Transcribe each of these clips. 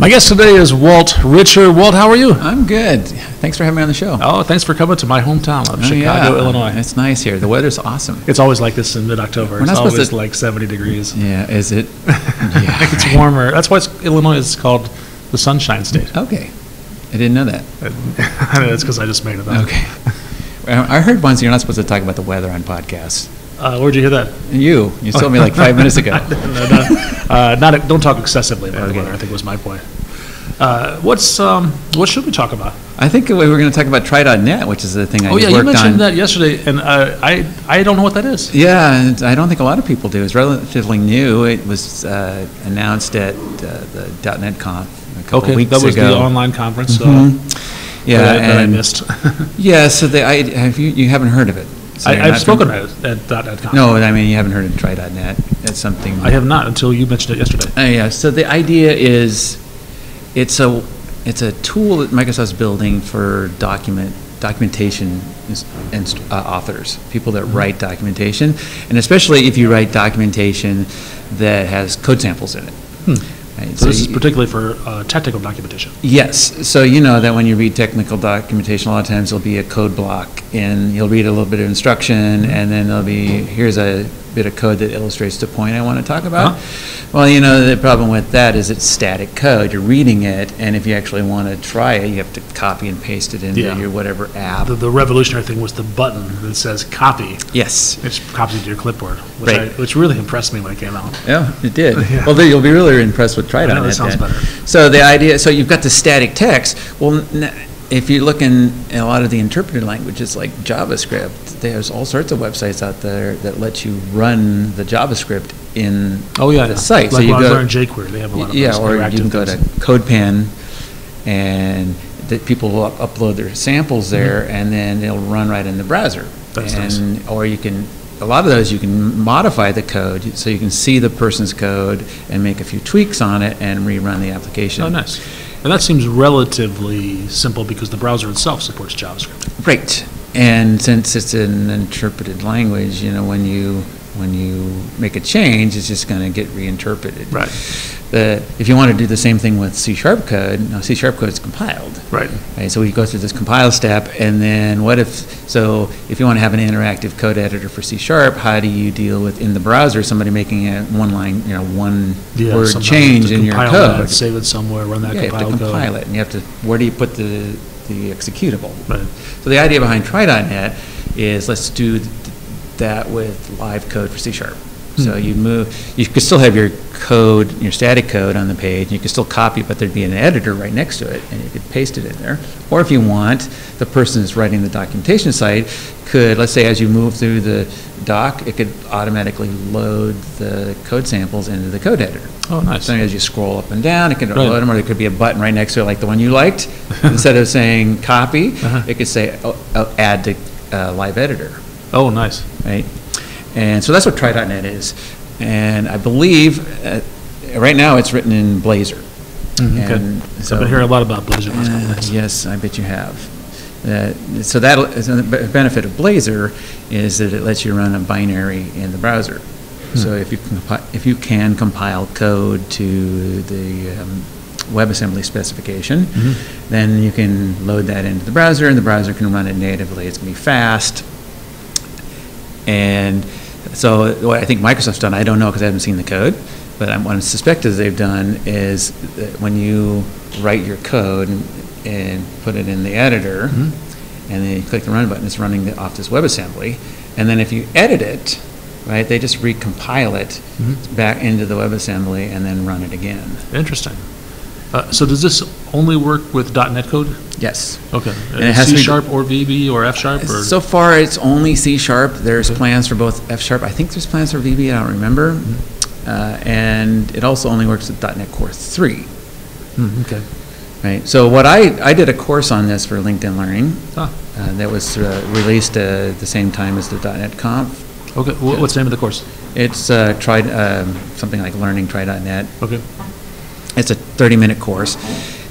My guest today is Walt Ritscher. Walt, how are you? I'm good. Thanks for having me on the show. Oh, thanks for coming to my hometown of Oh, Chicago, yeah. Illinois. It's nice here. The weather's awesome. It's always like this in mid-October. We're It's supposed always to- like 70 degrees. Yeah, is it? Yeah. It's warmer. That's why it's, Illinois is called the Sunshine State. Okay. I didn't know that. That's because I just made it up. Okay. I heard once you're not supposed to talk about the weather on podcasts. Uh, where'd you hear that? You, you told me like five minutes ago. no, no, uh, not, don't talk excessively about the Okay. weather, I think was my point. Uh, what's, um, what should we talk about? I think we were going to talk about try.net, which is the thing I Oh, yeah, you mentioned on. that yesterday, and uh, I, I don't know what that is. Yeah, and I don't think a lot of people do. It's relatively new. It was uh, announced at uh, the .NET Conf a couple Okay, weeks that was the ago. online conference. Mhm. Yeah, that I- that I missed. Yeah, so the, I, have you, you haven't heard of it? So you're I, I've spoken fam- at, at .NET. No, I mean, you haven't heard of try.net. It's something. I have not until you mentioned it yesterday. Uh, yeah, so the idea is, it's a, it's a tool that Microsoft's building for document, documentation and uh, authors, people Mm-hmm. that write documentation, and especially if you write documentation that has code samples in it. Right, Hmm. So this is particularly for uh, technical documentation. Yes, so you know that when you read technical documentation, a lot of times there'll be a code block, and you'll read a little bit of instruction, and then there'll be, here's a bit of code that illustrates the point I want to talk about. Uh-huh. Well, you know, the problem with that is it's static code, you're reading it, and if you actually want to try it, you have to copy and paste it into Yeah. your whatever app. The, the revolutionary thing was the button that says copy, Yes, which copies it to your clipboard, which, I, which really impressed me when it came out. yeah, it did. Yeah. Well, you'll be really impressed with try.net. I know, that sounds then. better. So the idea, so you've got the static text. Well, if you look in, in a lot of the interpreted languages like JavaScript, there's all sorts of websites out there that let you run the JavaScript in Oh, yeah. the site. Like so you when I was go, learning jQuery, they have a lot of yeah, or you can go to. CodePen, and that people will up- upload their samples Mm-hmm. there, and then it'll run right in the browser. That's nice. or you can. A lot of those you can modify the code so you can see the person's code and make a few tweaks on it and rerun the application. Oh, nice. And that seems relatively simple because the browser itself supports JavaScript. Right. And since it's an interpreted language, you know, when you, when you make a change, it's just going to get reinterpreted. Right. The, if you want to do the same thing with C-sharp code, now C-sharp code is compiled. Right. Right, so we go through this compile step, and then what if, so if you want to have an interactive code editor for C-sharp, how do you deal with, in the browser, somebody making a one-line, you know, Yeah, one-word sometimes you change to in your compile code? Save it somewhere, run that Yeah, you have to compiled code. compile it, and you have to, where do you put the, the executable? Right. So the idea behind try.net is let's do that with live code for C Sharp. So Hmm. you move, you could still have your code, your static code on the page, you could still copy it, but there'd be an editor right next to it, and you could paste it in there. Or if you want, the person that's writing the documentation site could, let's say as you move through the doc, it could automatically load the code samples into the code editor. Oh, nice. So as you scroll up and down, it can Right. load them, or there could be a button right next to it, like the one you liked. Instead of saying copy, Uh-huh. it could say, oh, oh, add to uh, live editor, Oh, nice. right? And so that's what try.net is. And I believe, uh, right now, it's written in Blazor. Mm, Okay. And I've so- been hearing a lot about Blazor uh. Yes, I bet you have. Uh, So that, so the benefit of Blazor is that it lets you run a binary in the browser. So if you, can if you can compile code to the um, WebAssembly specification, Mhm. then you can load that into the browser, and the browser can run it natively. It's going to be fast. And so what I think Microsoft's done, I don't know because I haven't seen the code, but I'm- what I suspect is they've done is that when you write your code and- and put it in the editor, Mhm. and then you click the run button, it's running the- off this WebAssembly. And then if you edit it, right, they just recompile it Mhm. back into the WebAssembly and then run it again. Interesting. Uh, So does this only work with .NET code? Yes. Okay. And it has C-sharp or VB or F-sharp or? So far, it's only C-sharp. There's Okay. plans for both F-sharp. I think there's plans for VB, I don't remember. Uh, And it also only works with .NET Core 3, Hmm, Okay. right? So what I, I did a course on this for LinkedIn Learning Ah, uh, that was uh, released uh, at the same time as the .NET Conf. okay. Wha- What's the name of the course? It's uh, tried, um, something like Learning Try.net. Okay. It's a 30-minute course,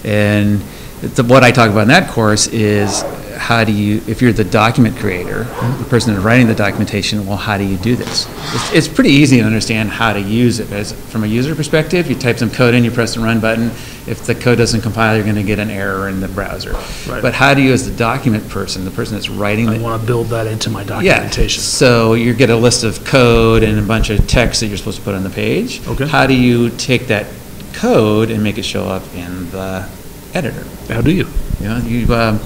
and the- what I talk about in that course is how do you, if you're the document creator, the person that's writing the documentation, well, how do you do this? It's, it's pretty easy to understand how to use it. As, from a user perspective, you type some code in, you press the run button. If the code doesn't compile, you're going to get an error in the browser. Right. But how do you, as the document person, the person that's writing I the want to build that into my documentation. yeah, so you get a list of code and a bunch of text that you're supposed to put on the page. Okay. How do you take that code and make it show up in the editor? How do you? You know, you, um,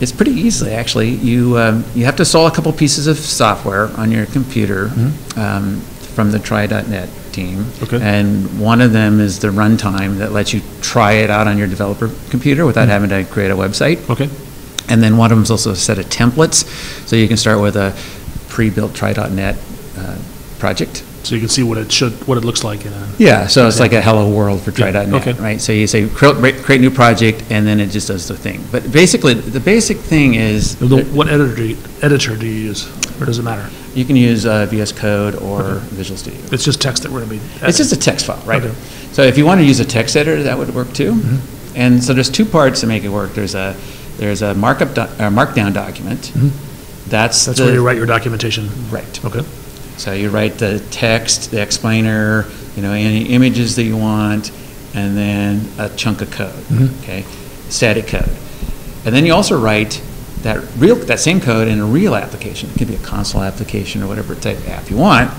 it's pretty easily, actually. You, um, you have to install a couple pieces of software on your computer um, from the Try.net team. Mm-hmm. Okay. And one of them is the runtime that lets you try it out on your developer computer without Mm-hmm. having to create a website. Okay. And then one of them is also a set of templates, so you can start with a pre-built Try.net uh, project. So you can see what it should, what it looks like in a, Yeah, so it's like a hello world for Yeah, Try.net, okay. right? So you say, create, create new project, and then it just does the thing. But basically, the basic thing is, The- what editor, do you- editor do you use? Or does it matter? you can use uh, VS Code or Visual Studio. It's just text that we're going to be. It's just a text file, right? Okay. So if you want to use a text editor, that would work too. Mm-hmm. And so there's two parts to make it work. There's a, there's a markup, doc- uh, markdown document. That's That's where you write your documentation. right. Okay. So you write the text, the explainer, you know, any images that you want, and then a chunk of code, Mhm. okay? Static code. And then you also write that real, that same code in a real application. It could be a console application or whatever type of app you want.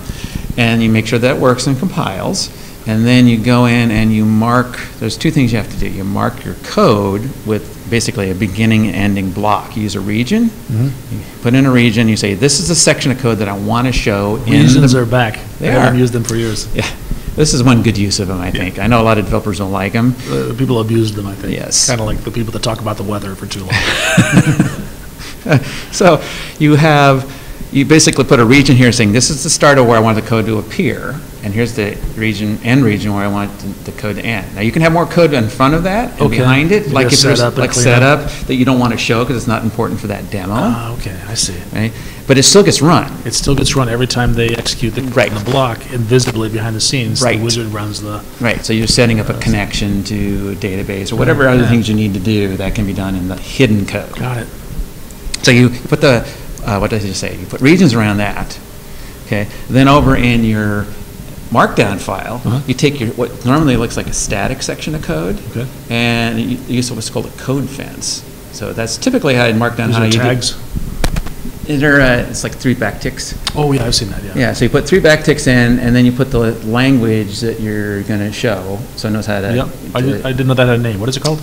And you make sure that works and compiles. And then you go in and you mark, there's two things you have to do. You mark your code with basically a beginning and ending block. You use a region. Mm-hmm. You put in a region, you say, this is the section of code that I want to show in the Reasons are back. They I haven't are. used them for years. yeah, this is one good use of them, I think. I know a lot of developers don't like them. Uh, People abuse them, I think. Yes. Kind of like the people that talk about the weather for too long. So you have, you basically put a region here saying, this is the start of where I want the code to appear, and here's the region, end region where I want the code to end. Now, you can have more code in front of that and Okay. behind it, You like if there's, set up and like clean setup that you don't want to show because it's not important for that demo, Ah, okay, I see. right? But it still gets run. It still gets run every time they execute the, Right. the block invisibly behind the scenes. Right. The wizard runs the, Right, so you're setting up a connection to a database or whatever other Yeah. things you need to do, that can be done in the hidden code. got it. So you put the, uh, what did just say? You put regions around that, okay? Then over in your markdown file, Uh-huh. you take your, what normally looks like a static section of code, Okay. and you you use what's called a code fence. So that's typically how I'd mark down These how you do. tags. They're, uh, it's like three backticks. Oh, yeah, I've seen that, yeah. Yeah, so you put three backticks in, and then you put the language that you're gonna show, so it knows how to. Yeah, I did, I didn't know that had a name. What is it called?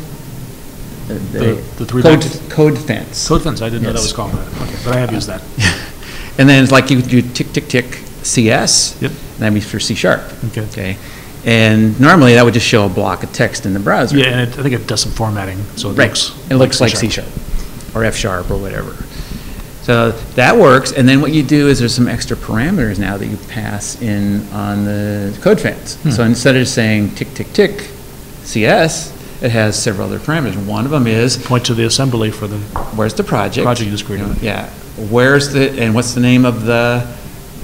the- the three Code, code fence. Code fence, I didn't know that was called that. Okay, but I have used that. And then it's like you do tick, tick, tick, CS. Yep. That'd be for C sharp. Okay. Okay. And normally that would just show a block of text in the browser. Yeah, and it- I think it does some formatting, so it Right. looks. It looks like C sharp or F sharp or whatever. So that works. And then what you do is there's some extra parameters now that you pass in on the code fence. Hmm. So instead of saying tick, tick, tick, CS, it has several other parameters. One of them is Point to the assembly for the where's the project? project you just created. Yeah, where's the, and what's the name of the,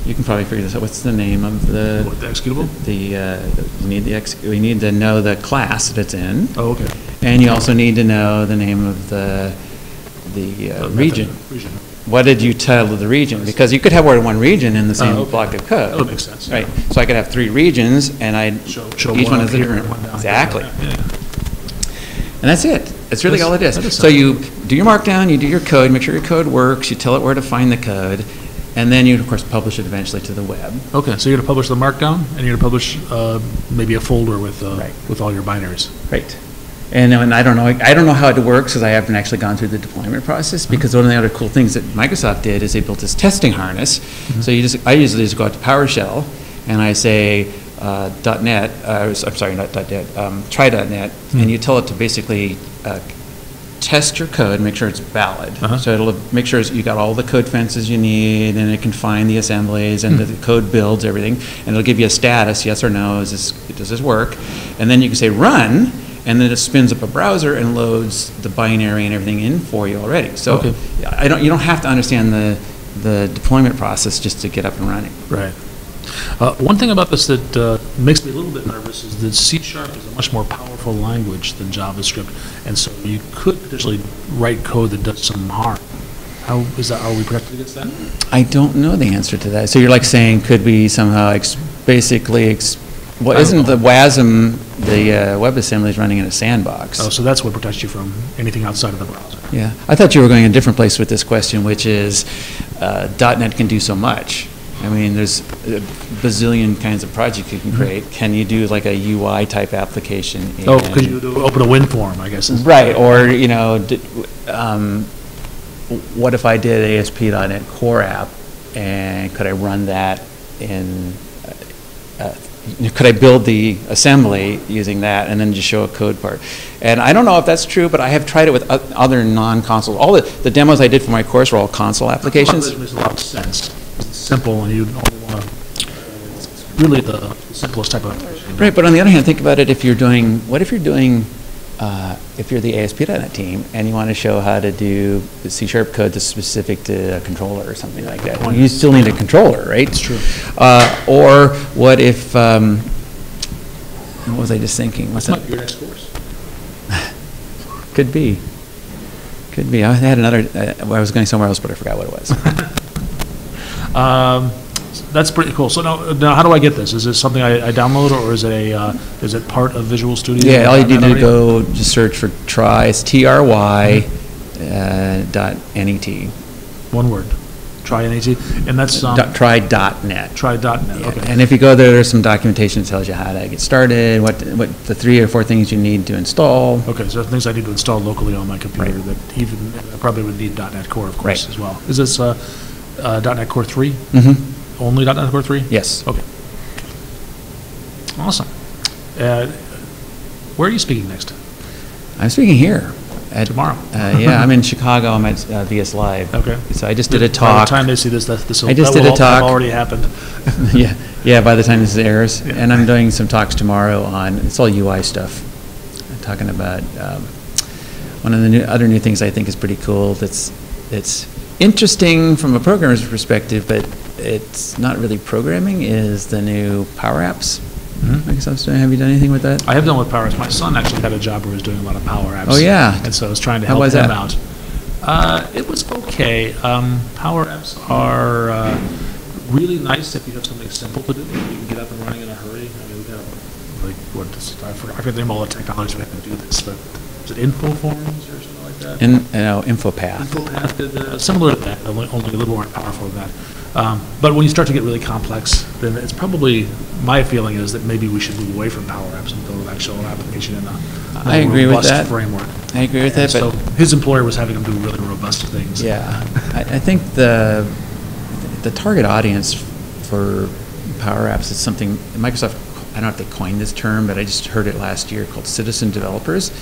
you can probably figure this out, what's the name of the, What, the executable? the, uh, you need the, ex- we need to know the class that it's in, Oh, okay. and you also need to know the name of the, the uh, method- region. Region. What did you tell the region? Because you could have more than one region in the same Oh, okay. block of code. That would make sense. Right, so I could have three regions, and I, Show, show each one a different, one exactly. Yeah. And that's it. That's really That's- all it is. is So you do your markdown, you do your code, make sure your code works, you tell it where to find the code, and then you, of course, publish it eventually to the web. Okay, so you're gonna publish the markdown, and you're gonna publish, uh, maybe a folder with, uh, Right. with all your binaries. Right. And, uh, and I don't know, I don't know how it works because I haven't actually gone through the deployment process. Because one of the other cool things that Microsoft did is they built this testing harness. So you just, I usually just go out to PowerShell and I say uh, .NET, uh, I'm sorry, not .NET, um, try.NET, and you tell it to basically uh, test your code, make sure it's valid. Uh-huh. So it'll make sure you got all the code fences you need, and it can find the assemblies, and the code builds everything, and it'll give you a status, yes or no, is this, does this work? And then you can say, run, and then it spins up a browser and loads the binary and everything in for you already. So Okay. I don't, you don't have to understand the, the deployment process just to get up and running. Right. Uh, One thing about this that uh, makes me a little bit nervous is that C Sharp is a much more powerful language than JavaScript, and so you could potentially write code that does some harm How, is that, are we protected against that? I don't know the answer to that. So you're like saying, could we somehow ex- basically, ex- well, isn't the WASM, the uh, WebAssembly is running in a sandbox? Oh, so that's what protects you from anything outside of the browser. Yeah, I thought you were going a different place with this question, which is uh, .NET can do so much. I mean, there's a bazillion kinds of projects you can create. Can you do like a UI type application? Mm-hmm. Oh, in- because you do open a win form, I guess. is- Right, or, you know, d- um, what if I did ASP.NET Core app, and could I run that in, uh, uh, could I build the assembly using that and then just show a code part? And I don't know if that's true, but I have tried it with o- other non-console, all the, the demos I did for my course were all console applications. Makes a lot of sense. Simple, and you only want to, really the simplest type of application. Right, but on the other hand, think about it if you're doing, what if you're doing, uh, if you're the ASP.NET team and you want to show how to do the C-sharp code that's specific to a controller or something like that, you still need a controller, right? That's true. Uh, Or what if, um, what was I just thinking? What's that? your next course. Could be. Could be. I had another, uh, I was going somewhere else, but I forgot what it was. Um, That's pretty cool. So now, now how do I get this? Is this something I I download, or is it a, uh, is it part of Visual Studio? Yeah, all you need to go, just search for try, it's T-R-Y, uh, dot N-E-T. One word. Try NET, and that's, um, Dot- Try dot net. try dot net, Yeah, okay. And if you go there, there's some documentation that tells you how to get started, what, what the three or four things you need to install. Okay, so things I need to install locally on my computer Right. that even, I probably would need dot .NET Core, of course, Right. as well. Is this uh, uh, .NET Core 3? Mm-hmm, Only .NET Core 3? yes. Okay. Awesome. Uh, Where are you speaking next? I'm speaking here. at- Tomorrow. Uh, yeah, I'm in Chicago, I'm at uh, VS Live. Okay. So I just did a talk. By the time they see this, that this will, I just did a talk. already happened. Yeah, yeah, by the time this airs. Yeah. And I'm doing some talks tomorrow on, it's all UI stuff. I'm talking about, um, one of the new, other new things I think is pretty cool that's, that's interesting from a programmer's perspective, but it's not really programming, is the new Power Apps. Microsoft's doing, have you done anything with that? I have done with Power Apps. My son actually had a job where he was doing a lot of Power Apps. Oh, yeah. And so I was trying to help him that? out. Uh, It was okay. Um, Power Apps are uh, really nice if you have something simple to do. You can get up and running in a hurry. I mean, we got, like, what, I forgot, I forget the name of all the technology we have to do this, but is it Infoforms or something that? In, you know, InfoPath. Infopath did uh, similar to that, only only a little more powerful than that. Um, But when you start to get really complex, then it's probably, my feeling is that maybe we should move away from Power Apps and build an actual application in a I more agree with robust that. framework. I agree with And that, so but. his employer was having him do really robust things. Yeah, I, I think the, the target audience for Power Apps is something, Microsoft, I don't know if they coined this term, but I just heard it last year, called citizen developers.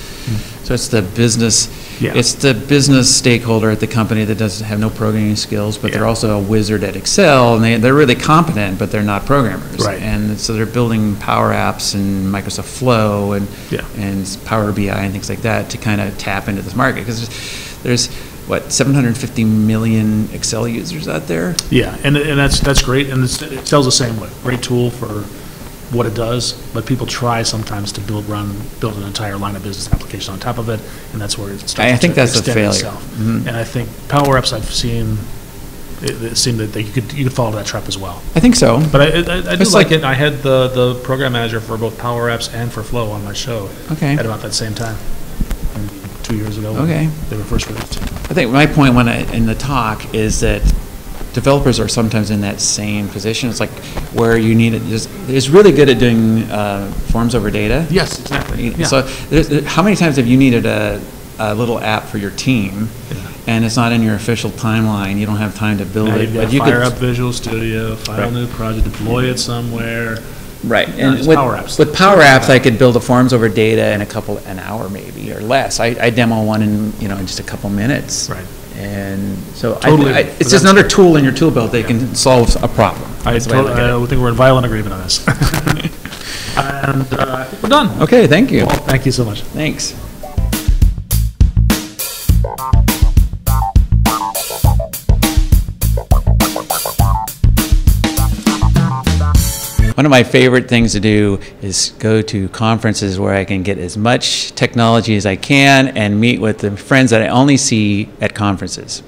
So it's the business. Yeah. it's the business stakeholder at the company that doesn't have no programming skills, but they're also a wizard at Excel, and they, they're really competent, but they're not programmers. Right. And so they're building Power Apps and Microsoft Flow and, Yeah. and Power BI and things like that to kind of tap into this market. Because there's, what, 750 million Excel users out there? Yeah, and, and that's, that's great, and it's- Excel's the same way. Great tool for what it does, but people try sometimes to build, run, build an entire line of business application on top of it, and that's where it starts to I think that's a failure. itself. Mhm. And I think Power Apps I've seen, it, it seemed that they- you could, you could fall into that trap as well. I think so. But I, I, I do like like- it. I had the, the program manager for both Power Apps and for Flow on my show. Okay. At about that same time, two years ago. when Okay. They were first released. I think my point when I, in the talk is that developers are sometimes in that same position. It's like where you need it. it, is, is really good at doing uh, forms over data. Yes, exactly. Yeah. So how many times have you needed a, a little app for your team? Yeah. And it's not in your official timeline, you don't have time to build Now it. but you fire could- up Visual Studio, file a new project, deploy it somewhere. Right, and with, Power Apps. with Power Apps, I could build a forms over data in a couple, an hour maybe, or less. I, I demo one in, you know, in just a couple minutes. Right. And so I, Totally. I, But it's just that's- another tool in your tool belt that can solve a problem. I That's the way totally, look at I think we're in violent agreement on this. And uh, I think we're done. Okay, thank you. Well, Thank you so much. Thanks. One of my favorite things to do is go to conferences where I can get as much technology as I can and meet with the friends that I only see at conferences.